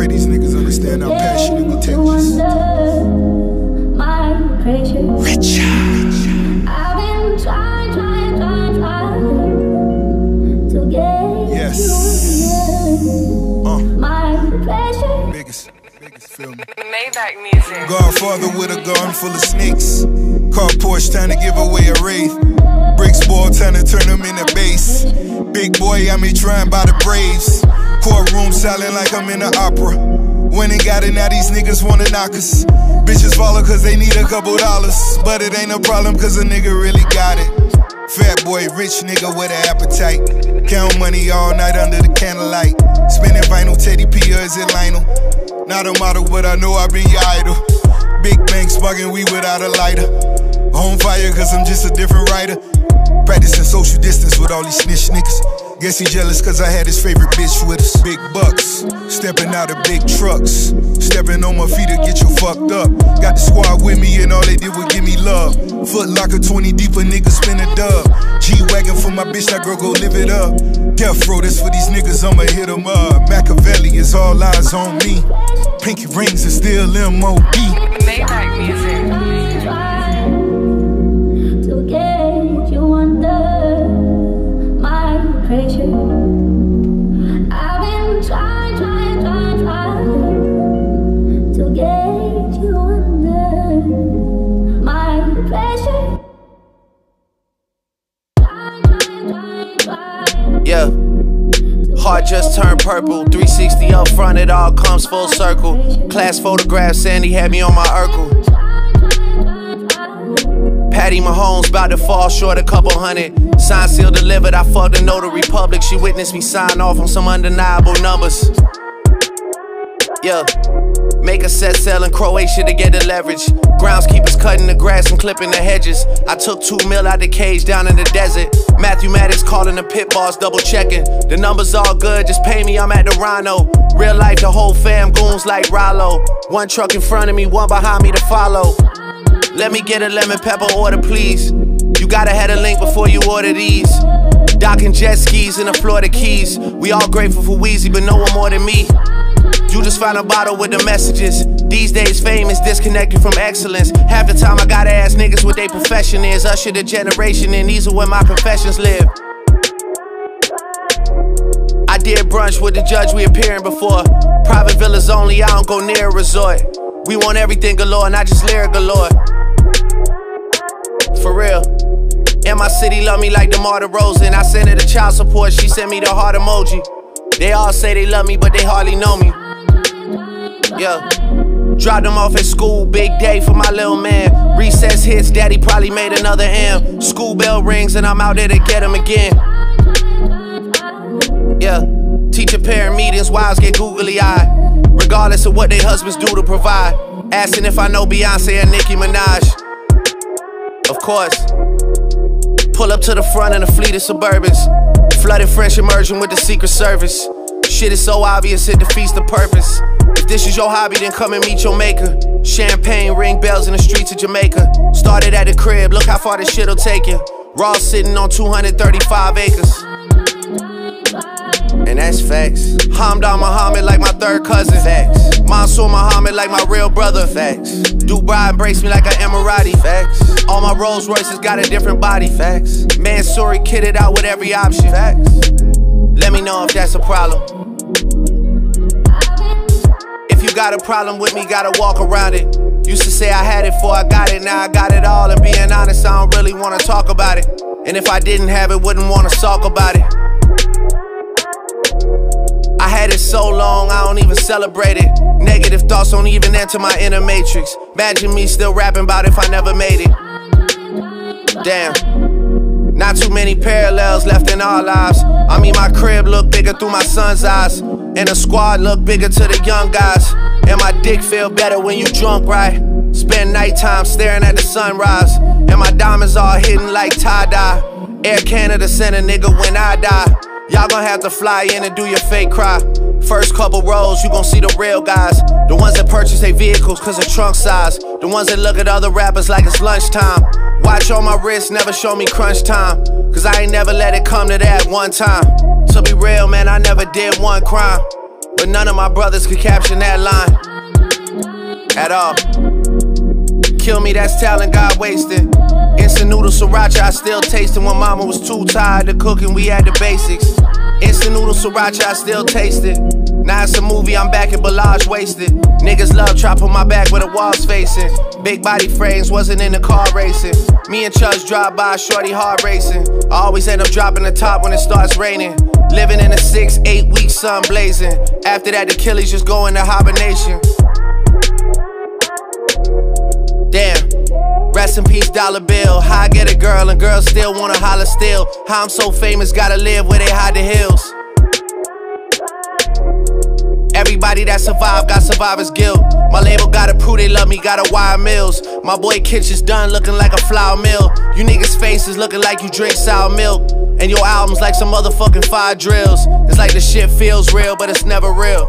Pray these niggas understand how passionate we take this. Rich. I've been trying, trying, trying, trying to get Yes. you. Uh, My pressure. biggest. Maybach music. Godfather with a gun full of snakes. Car Porsche trying to give away a wraith. Bricks ball trying to turn them into base. Big boy, I'm me trying by the Braves. Courtroom silent like I'm in an opera. When and got it, now these niggas wanna knock us. Bitches follow cause they need a couple dollars. But it ain't a problem cause a nigga really got it. Fat boy, rich nigga with an appetite. Count money all night under the candlelight. Spinning vinyl, Teddy P or is it Lionel? Not a model, but I know I be your idol. Big bang sparking we without a lighter. On fire, cause I'm just a different writer. Practicing social distance with all these snitch niggas. Guess he jealous cause I had his favorite bitch with us. Big bucks, stepping out of big trucks. Stepping on my feet to get you fucked up. Got the squad with me and all they did was give me love. Foot locker 20 deep, a nigga spin a dub. G Wagon for my bitch, that girl go live it up. Death row, this for these niggas, I'ma hit 'em up. Machiavelli is all eyes on me. Pinky rings is still MOB. Maybach music. Yeah. Heart just turned purple. 360 up front, it all comes full circle. Class photograph, Sandy had me on my Urkel. Patty Mahomes about to fall short a couple hundred. Sign seal delivered, I fucked a notary public. She witnessed me sign off on some undeniable numbers. Yeah. Make a set sell in Croatia to get the leverage. Groundskeepers cutting the grass and clipping the hedges. I took two mil out the cage down in the desert. Matthew Maddox calling the pit boss, double checking. The numbers all good, just pay me, I'm at the Rhino. Real life, the whole fam goons like Rollo. One truck in front of me, one behind me to follow. Let me get a lemon pepper order, please. You gotta have a link before you order these. Docking jet skis in the Florida Keys. We all grateful for Weezy, but no one more than me. You just find a bottle with the messages. These days, fame is disconnected from excellence. Half the time, I gotta ask niggas what their profession is. Usher the generation, and these are where my confessions live. I did brunch with the judge we appearing before. Private villas only, I don't go near a resort. We want everything galore, not just lyric galore. For real. And my city love me like DeMar DeRozan. I sent her the child support, she sent me the heart emoji. They all say they love me, but they hardly know me. Yeah. Dropped them off at school, big day for my little man. Recess hits, daddy probably made another M. School bell rings, and I'm out there to get him again. Yeah. Teacher parent meetings, wives get googly eyed. Regardless of what their husbands do to provide. Asking if I know Beyonce and Nicki Minaj. Of course. Pull up to the front in a fleet of Suburbans. Flooded French immersion with the Secret Service. Shit is so obvious, it defeats the purpose. If this is your hobby, then come and meet your maker. Champagne, ring bells in the streets of Jamaica. Started at the crib, look how far this shit'll take you. Ross sitting on 235 acres. And that's facts. Hamdan Muhammad like my third cousin. Facts. Mansour Muhammad like my real brother. Facts. Dubai embrace me like an Emirati. Facts. All my Rolls Royces got a different body. Facts. Mansory kitted out with every option. Facts. Let me know if that's a problem. Got a problem with me, gotta walk around it. Used to say I had it before I got it, now I got it all. And being honest, I don't really wanna talk about it. And if I didn't have it, wouldn't wanna talk about it. I had it so long, I don't even celebrate it. Negative thoughts don't even enter my inner matrix. Imagine me still rapping about if I never made it. Damn. Not too many parallels left in our lives. I mean, my crib look bigger through my son's eyes. And the squad look bigger to the young guys. And my dick feel better when you drunk, right? Spend nighttime staring at the sunrise. And my diamonds all hidden like tie-dye. Air Canada sent a nigga when I die. Y'all gon' have to fly in and do your fake cry. First couple rows, you gon' see the real guys. The ones that purchase their vehicles cause of trunk size. The ones that look at other rappers like it's lunchtime. Watch on my wrist, never show me crunch time. Cause I ain't never let it come to that one time. To be real, man, I never did one crime. But none of my brothers could caption that line at all. Kill me, that's talent God wasted. Instant noodle sriracha, I still tasting when mama was too tired to cook and we had the basics. Instant noodle sriracha, I still taste it. Now it's a movie, I'm back in Bellage wasted. Niggas love on my back where the walls facing. Big body frames, wasn't in the car racing. Me and Chubbs drive by, shorty hard racing. I always end up dropping the top when it starts raining. Living in a six, eight week sun blazing. After that, the Achilles just go into hibernation. Damn. Rest in peace, dollar bill. How I get a girl and girls still wanna holler still. How I'm so famous, gotta live where they hide the hills. Everybody that survived got survivor's guilt. My label gotta prove they love me, gotta wire mills. My boy Kitch is done looking like a flour mill. You niggas' faces looking like you drink sour milk. And your albums like some motherfucking fire drills. It's like the shit feels real, but it's never real.